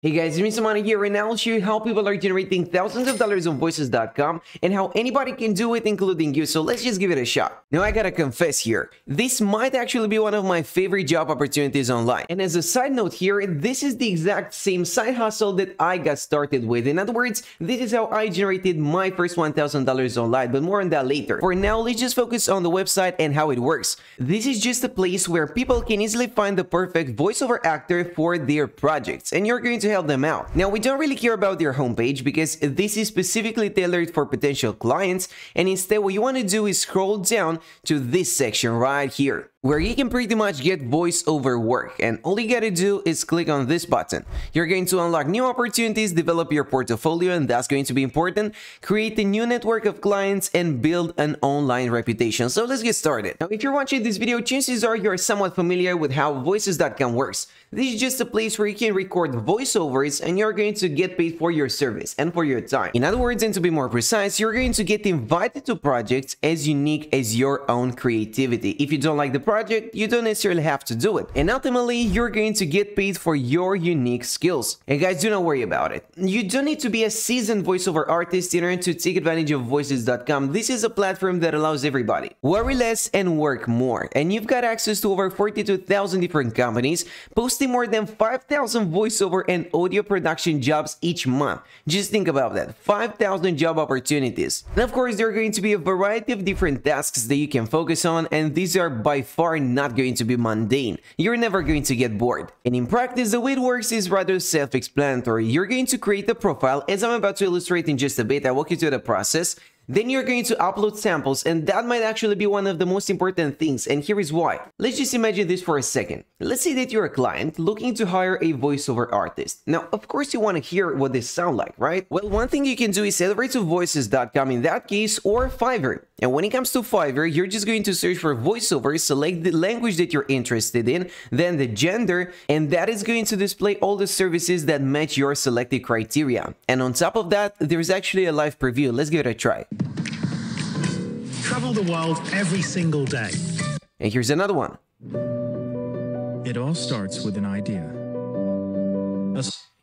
Hey guys, it's me Samani here and I'll show you how people are generating thousands of dollars on voices.com and how anybody can do it including you, so let's just give it a shot. Now I gotta confess here, this might actually be one of my favorite job opportunities online. And as a side note here, this is the exact same side hustle that I got started with. In other words, this is how I generated my first $1,000 online, but more on that later. For now, let's just focus on the website and how it works. This is just a place where people can easily find the perfect voiceover actor for their projects and you're going to help them out. Now, we don't really care about their homepage because this is specifically tailored for potential clients, and instead what you want to do is scroll down to this section right here where you can pretty much get voiceover work and all you gotta do is click on this button. You're going to unlock new opportunities, develop your portfolio and that's going to be important, create a new network of clients and build an online reputation. So let's get started. Now if you're watching this video, chances are you're somewhat familiar with how voices.com works. This is just a place where you can record voiceovers and you're going to get paid for your service and for your time. In other words, and to be more precise, you're going to get invited to projects as unique as your own creativity. If you don't like the project, you don't necessarily have to do it. And ultimately, you're going to get paid for your unique skills. And guys, do not worry about it. You don't need to be a seasoned voiceover artist in order to take advantage of voices.com. This is a platform that allows everybody. Worry less and work more. And you've got access to over 42,000 different companies, posting more than 5,000 voiceover and audio production jobs each month. Just think about that. 5,000 job opportunities. And of course, there are going to be a variety of different tasks that you can focus on, and these are by far not going to be mundane. You're never going to get bored. And in practice, the way it works is rather self-explanatory. You're going to create a profile, as I'm about to illustrate in just a bit, I walk you through the process. Then you're going to upload samples and that might actually be one of the most important things and here is why. Let's just imagine this for a second. Let's say that you're a client looking to hire a voiceover artist. Now, of course you want to hear what they sound like, right? Well, one thing you can do is elevate to voices.com in that case or Fiverr. And when it comes to Fiverr, you're just going to search for voiceover, select the language that you're interested in, then the gender, and that is going to display all the services that match your selected criteria. And on top of that, there's actually a live preview. Let's give it a try. Travel the world every single day. And here's another one. It all starts with an idea.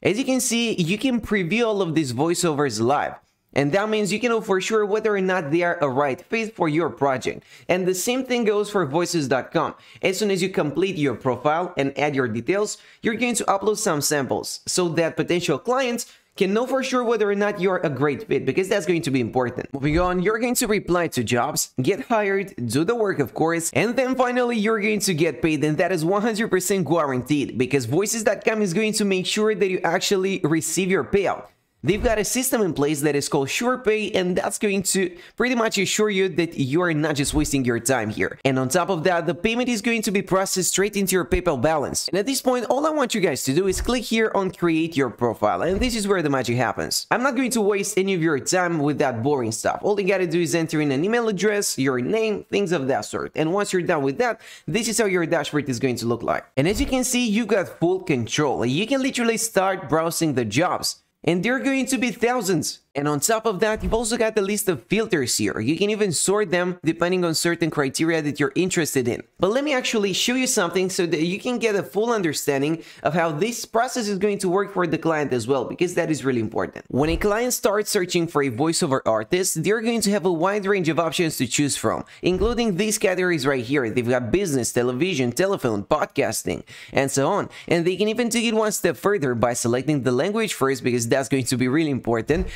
As you can see, you can preview all of these voiceovers live. And that means you can know for sure whether or not they are a right fit for your project. And the same thing goes for voices.com. As soon as you complete your profile and add your details, you're going to upload some samples so that potential clients can know for sure whether or not you're a great fit because that's going to be important. Moving on, you're going to reply to jobs, get hired, do the work of course, and then finally you're going to get paid and that is 100% guaranteed because voices.com is going to make sure that you actually receive your payout. They've got a system in place that is called SurePay and that's going to pretty much assure you that you are not just wasting your time here. And on top of that, the payment is going to be processed straight into your PayPal balance. And at this point, all I want you guys to do is click here on create your profile and this is where the magic happens. I'm not going to waste any of your time with that boring stuff. All you gotta do is enter in an email address, your name, things of that sort. And once you're done with that, this is how your dashboard is going to look like. And as you can see, you've got full control. You can literally start browsing the jobs and there are going to be thousands and on top of that, you've also got the list of filters here. You can even sort them depending on certain criteria that you're interested in. But let me actually show you something so that you can get a full understanding of how this process is going to work for the client as well, because that is really important. When a client starts searching for a voiceover artist, they're going to have a wide range of options to choose from, including these categories right here. They've got business, television, telephone, podcasting, and so on. And they can even take it one step further by selecting the language first, because that's going to be really important.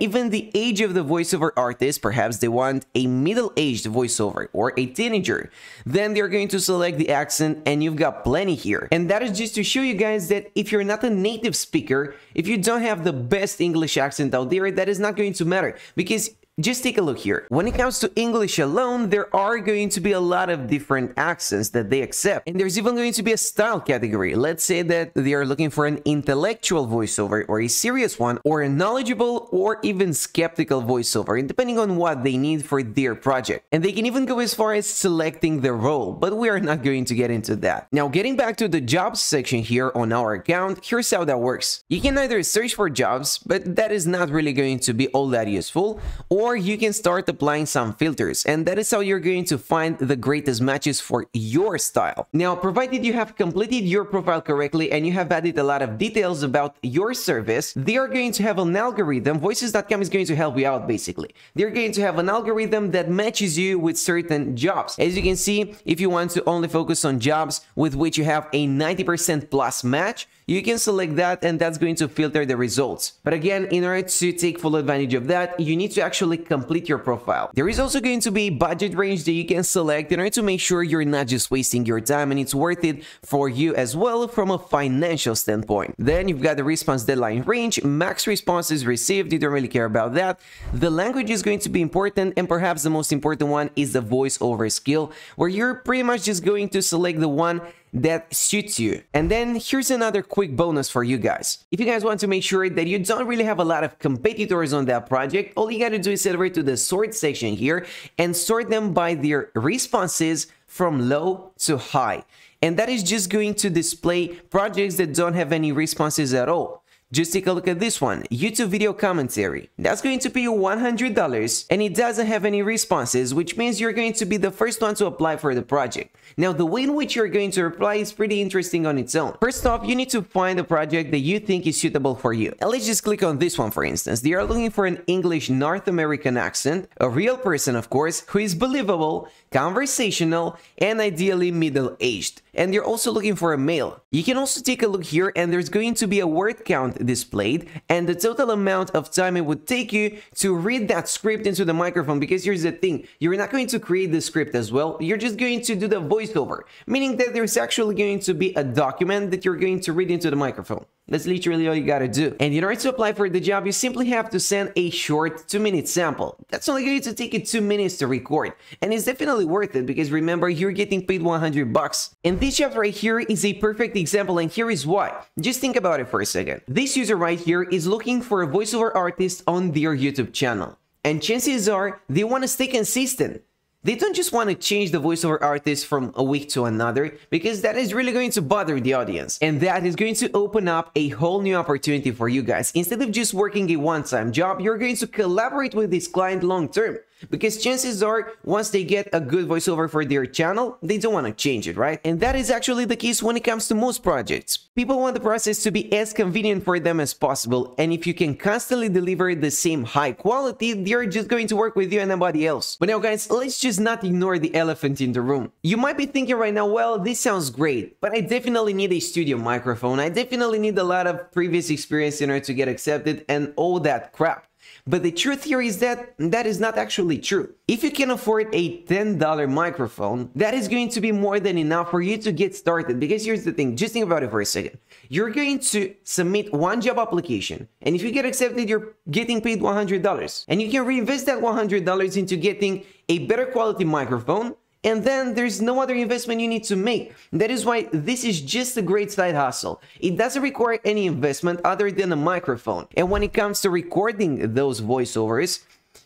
Even the age of the voiceover artist, perhaps they want a middle-aged voiceover or a teenager. Then they're going to select the accent and you've got plenty here. And that is just to show you guys that if you're not a native speaker, if you don't have the best English accent out there, that is not going to matter because just take a look here. When it comes to English alone, there are going to be a lot of different accents that they accept. And there's even going to be a style category. Let's say that they are looking for an intellectual voiceover or a serious one or a knowledgeable or even skeptical voiceover, depending on what they need for their project. And they can even go as far as selecting the role, but we are not going to get into that. Now, getting back to the jobs section here on our account, here's how that works. You can either search for jobs, but that is not really going to be all that useful, or or you can start applying some filters and that is how you're going to find the greatest matches for your style. Now, provided you have completed your profile correctly and you have added a lot of details about your service, they are going to have an algorithm, voices.com is going to help you out basically. They're going to have an algorithm that matches you with certain jobs. As you can see, if you want to only focus on jobs with which you have a 90% plus match, you can select that and that's going to filter the results. But again, in order to take full advantage of that, you need to actually complete your profile. There is also going to be a budget range that you can select in order to make sure you're not just wasting your time and it's worth it for you as well from a financial standpoint. Then you've got the response deadline range, max responses received, you don't really care about that. The language is going to be important and perhaps the most important one is the voiceover skill where you're pretty much just going to select the one that suits you. And then here's another quick bonus for you guys. If you guys want to make sure that you don't really have a lot of competitors on that project, all you gotta do is head over to the sort section here and sort them by their responses from low to high. And that is just going to display projects that don't have any responses at all. Just take a look at this one, YouTube video commentary. That's going to pay you $100 and it doesn't have any responses, which means you're going to be the first one to apply for the project. Now, the way in which you're going to apply is pretty interesting on its own. First off, you need to find a project that you think is suitable for you. And let's just click on this one, for instance. They are looking for an English North American accent, a real person, of course, who is believable, conversational, and ideally middle-aged. And they're also looking for a male. You can also take a look here and there's going to be a word count displayed and the total amount of time it would take you to read that script into the microphone because here's the thing, you're not going to create the script as well, you're just going to do the voiceover, meaning that there's actually going to be a document that you're going to read into the microphone. That's literally all you gotta do. And in order to apply for the job, you simply have to send a short 2 minute sample. That's only going to take you 2 minutes to record. And it's definitely worth it because remember, you're getting paid 100 bucks. And this job right here is a perfect example and here is why. Just think about it for a second. This user right here is looking for a voiceover artist on their YouTube channel. And chances are they want to stay consistent. They don't just want to change the voiceover artist from a week to another because that is really going to bother the audience. And that is going to open up a whole new opportunity for you guys. Instead of just working a one-time job, you're going to collaborate with this client long-term. Because chances are, once they get a good voiceover for their channel, they don't want to change it, right? And that is actually the case when it comes to most projects. People want the process to be as convenient for them as possible, and if you can constantly deliver the same high quality, they're just going to work with you and nobody else. But now guys, let's just not ignore the elephant in the room. You might be thinking right now, well, this sounds great, but I definitely need a studio microphone, I definitely need a lot of previous experience in order to get accepted and all that crap. But the truth here is that that is not actually true. If you can afford a $10 microphone, that is going to be more than enough for you to get started. Because here's the thing, just think about it for a second. You're going to submit one job application, and if you get accepted, you're getting paid $100. And you can reinvest that $100 into getting a better quality microphone, and then there's no other investment you need to make. That is why this is just a great side hustle. It doesn't require any investment other than a microphone. And when it comes to recording those voiceovers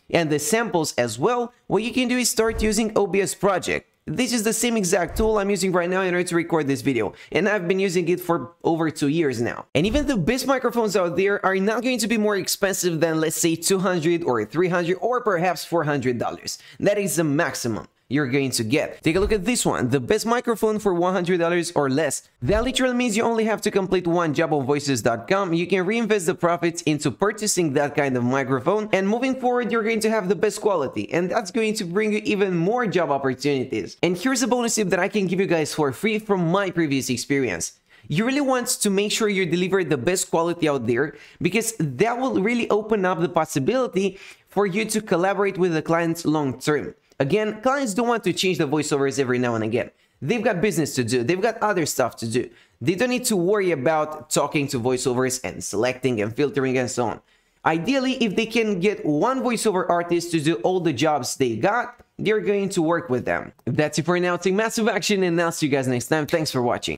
and the samples as well, what you can do is start using OBS Project. This is the same exact tool I'm using right now in order to record this video, and I've been using it for over two years now. And even the best microphones out there are not going to be more expensive than let's say 200 or 300 or perhaps $400. That is the maximum you're going to get. Take a look at this one, the best microphone for $100 or less. That literally means you only have to complete one job on voices.com. You can reinvest the profits into purchasing that kind of microphone and moving forward you're going to have the best quality and that's going to bring you even more job opportunities. And here's a bonus tip that I can give you guys for free from my previous experience you really want to make sure you deliver the best quality out there because that will really open up the possibility for you to collaborate with the clients long term. Again, clients don't want to change the voiceovers every now and again. They've got business to do. They've got other stuff to do. They don't need to worry about talking to voiceovers and selecting and filtering and so on. Ideally, if they can get one voiceover artist to do all the jobs they got, they're going to work with them. That's it for now. Take massive action and I'll see you guys next time. Thanks for watching.